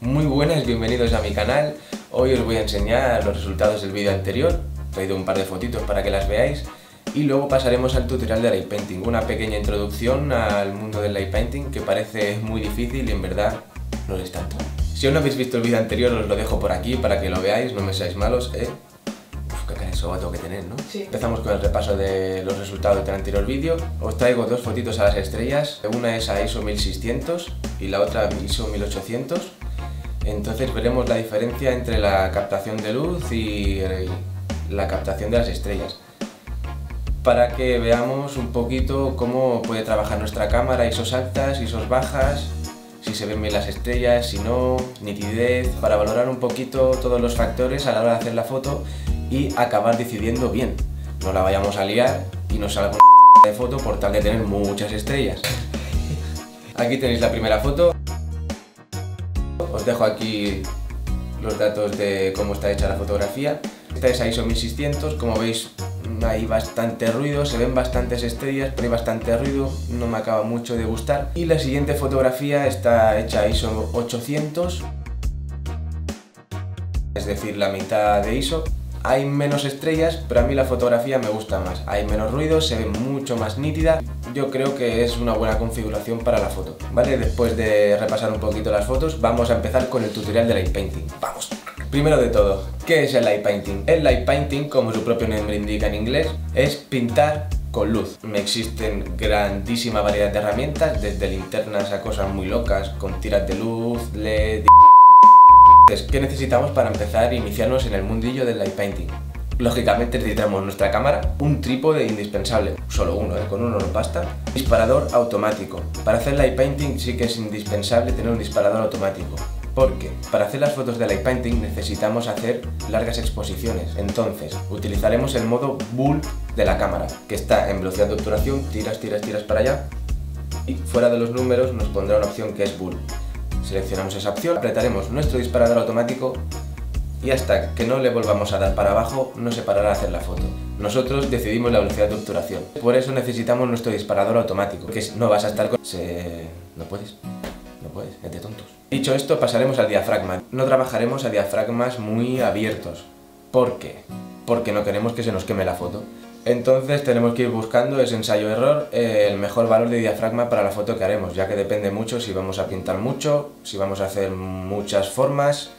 Muy buenas, bienvenidos a mi canal. Hoy os voy a enseñar los resultados del vídeo anterior. He traído un par de fotitos para que las veáis. Y luego pasaremos al tutorial de light painting, una pequeña introducción al mundo del light painting que parece muy difícil y en verdad no lo es tanto. Si aún no habéis visto el vídeo anterior os lo dejo por aquí para que lo veáis, no me seáis malos, ¿eh? Uf, qué cara de soba tengo que tener, ¿no? Sí. Empezamos con el repaso de los resultados del anterior vídeo. Os traigo dos fotitos a las estrellas, una es a ISO 1600 y la otra a ISO 1800. Entonces veremos la diferencia entre la captación de luz y eh, la captación de las estrellas para que veamos un poquito cómo puede trabajar nuestra cámara, ISOs altas, ISOs bajas, si se ven bien las estrellas, si no, nitidez, para valorar un poquito todos los factores a la hora de hacer la foto y acabar decidiendo bien. No la vayamos a liar y no salga una de foto por tal de tener muchas estrellas. Aquí tenéis la primera foto. Os dejo aquí los datos de cómo está hecha la fotografía. Esta es ISO 1600, como veis hay bastante ruido, se ven bastantes estrellas, pero hay bastante ruido, no me acaba mucho de gustar. Y la siguiente fotografía está hecha ISO 800, es decir, la mitad de ISO. Hay menos estrellas, pero a mí la fotografía me gusta más. Hay menos ruido, se ve mucho más nítida. Yo creo que es una buena configuración para la foto. ¿Vale? Después de repasar un poquito las fotos, vamos a empezar con el tutorial de light painting. ¡Vamos! Primero de todo, ¿qué es el light painting? El light painting, como su propio nombre indica en inglés, es pintar con luz. Existen grandísima variedad de herramientas, desde linternas a cosas muy locas, con tiras de luz, LED... ¿qué necesitamos para empezar a iniciarnos en el mundillo del light painting? Lógicamente necesitamos nuestra cámara, un trípode indispensable, solo uno, ¿eh? con uno nos basta. Disparador automático. Para hacer light painting sí que es indispensable tener un disparador automático. Porque para hacer las fotos de light painting necesitamos hacer largas exposiciones. Entonces, utilizaremos el modo Bull de la cámara, que está en velocidad de obturación, tiras, tiras, tiras para allá. Y fuera de los números nos pondrá una opción que es Bull. Seleccionamos esa opción, apretaremos nuestro disparador automático y hasta que no le volvamos a dar para abajo no se parará a hacer la foto. Nosotros decidimos la velocidad de obturación. Por eso necesitamos nuestro disparador automático, que no vas a estar con... Se... No puedes. No puedes, es tontos. Dicho esto, pasaremos al diafragma. No trabajaremos a diafragmas muy abiertos. ¿Por qué? Porque no queremos que se nos queme la foto. Entonces tenemos que ir buscando ese ensayo-error, eh, el mejor valor de diafragma para la foto que haremos, ya que depende mucho si vamos a pintar mucho, si vamos a hacer muchas formas,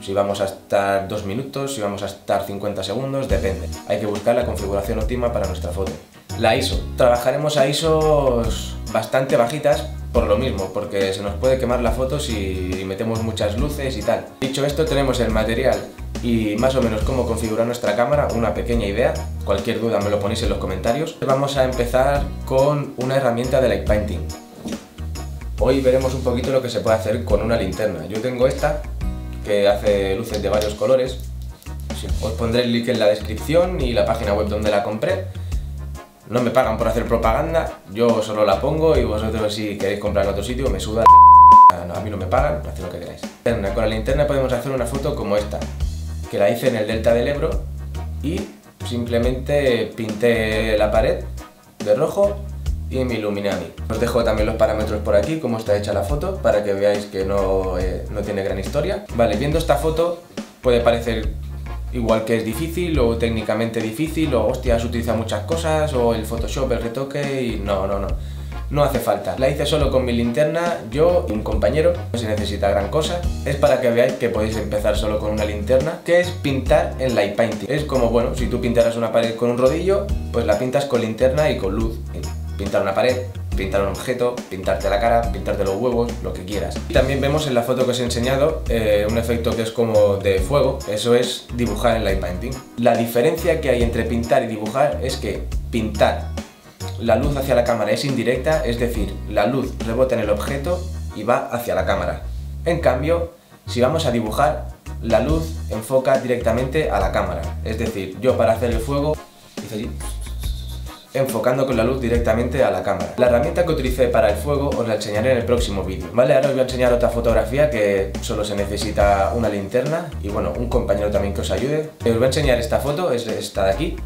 si vamos a estar 2 minutos, si vamos a estar 50 segundos, depende. Hay que buscar la configuración óptima para nuestra foto. La ISO. Trabajaremos a ISOs bastante bajitas por lo mismo, porque se nos puede quemar la foto si metemos muchas luces y tal. Dicho esto, tenemos el material y más o menos cómo configurar nuestra cámara, una pequeña idea. Cualquier duda me lo ponéis en los comentarios. Vamos a empezar con una herramienta de light painting. Hoy veremos un poquito lo que se puede hacer con una linterna. Yo tengo esta, que hace luces de varios colores. Os pondré el link en la descripción y la página web donde la compré. No me pagan por hacer propaganda, yo solo la pongo y vosotros si queréis comprar en otro sitio me suda la... No, a mí no me pagan, haced lo que queráis. Con la linterna podemos hacer una foto como esta, que la hice en el delta del Ebro y simplemente pinté la pared de rojo y me iluminé a mí. Os dejo también los parámetros por aquí, cómo está hecha la foto, para que veáis que no, eh, no tiene gran historia. Vale, viendo esta foto puede parecer igual que es difícil o técnicamente difícil o hostia, se utiliza muchas cosas o el Photoshop, el retoque y no, no, no. No hace falta. La hice solo con mi linterna, yo y un compañero, no se necesita gran cosa. Es para que veáis que podéis empezar solo con una linterna, que es pintar en light painting. Es como, bueno, si tú pintaras una pared con un rodillo, pues la pintas con linterna y con luz. Pintar una pared, pintar un objeto, pintarte la cara, pintarte los huevos, lo que quieras. Y también vemos en la foto que os he enseñado eh, un efecto que es como de fuego, eso es dibujar en light painting. La diferencia que hay entre pintar y dibujar es que pintar la luz hacia la cámara es indirecta, es decir, la luz rebota en el objeto y va hacia la cámara. En cambio, si vamos a dibujar, la luz enfoca directamente a la cámara. Es decir, yo para hacer el fuego, hice allí, enfocando con la luz directamente a la cámara. La herramienta que utilicé para el fuego os la enseñaré en el próximo vídeo. Vale, ahora os voy a enseñar otra fotografía que solo se necesita una linterna y bueno, un compañero también que os ayude. Os voy a enseñar esta foto, es esta de aquí,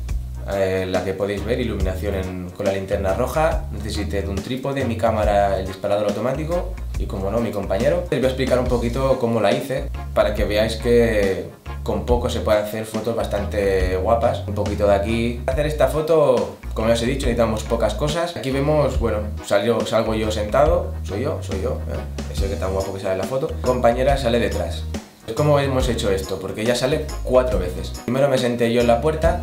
eh, la que podéis ver, iluminación con la linterna roja. Necesité de un trípode, mi cámara, el disparador automático y como no, mi compañero. Les voy a explicar un poquito cómo la hice para que veáis que con poco se puede hacer fotos bastante guapas. Un poquito de aquí. Para hacer esta foto, como ya os he dicho, necesitamos pocas cosas. Aquí vemos, bueno, salió, salgo yo sentado, soy yo, soy yo, ¿eh? ese que tan guapo que sale la foto. Mi compañera sale detrás. ¿Cómo hemos hecho esto? Porque ella sale cuatro veces. Primero me senté yo en la puerta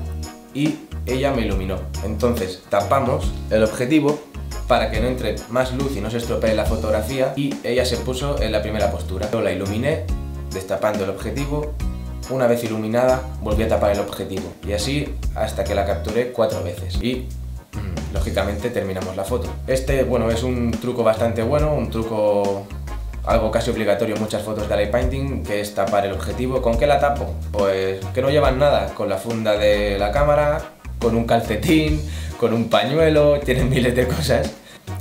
y ella me iluminó. Entonces tapamos el objetivo para que no entre más luz y no se estropee la fotografía y ella se puso en la primera postura. Yo la iluminé destapando el objetivo, una vez iluminada volví a tapar el objetivo y así hasta que la capturé cuatro veces y mm, lógicamente terminamos la foto. Este, bueno, es un truco bastante bueno, un truco algo casi obligatorio en muchas fotos de light painting, que es tapar el objetivo. ¿Con qué la tapo? Pues que no llevan nada, con la funda de la cámara, con un calcetín, con un pañuelo, tienen miles de cosas.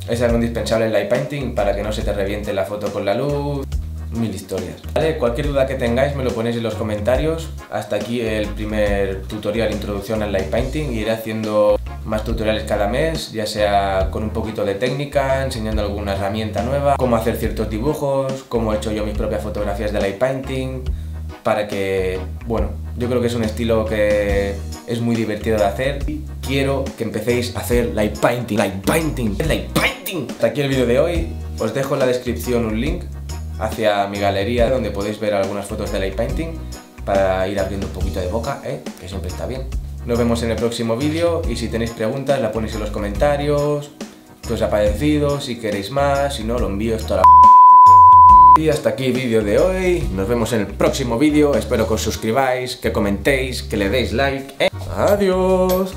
Es algo indispensable en light painting para que no se te reviente la foto con la luz, mil historias. ¿Vale? Cualquier duda que tengáis me lo ponéis en los comentarios. Hasta aquí el primer tutorial introducción al light painting. Iré haciendo más tutoriales cada mes, ya sea con un poquito de técnica, enseñando alguna herramienta nueva, cómo hacer ciertos dibujos, cómo he hecho yo mis propias fotografías de light painting, para que, bueno, yo creo que es un estilo que es muy divertido de hacer quiero que empecéis a hacer light painting, light painting, light painting. Hasta aquí el vídeo de hoy, os dejo en la descripción un link hacia mi galería donde podéis ver algunas fotos de light painting para ir abriendo un poquito de boca, ¿eh? que siempre está bien. Nos vemos en el próximo vídeo y si tenéis preguntas la ponéis en los comentarios, qué os ha parecido, si queréis más, si no lo envío esto a la y hasta aquí el vídeo de hoy, nos vemos en el próximo vídeo, espero que os suscribáis, que comentéis, que le deis like. ¡Adiós!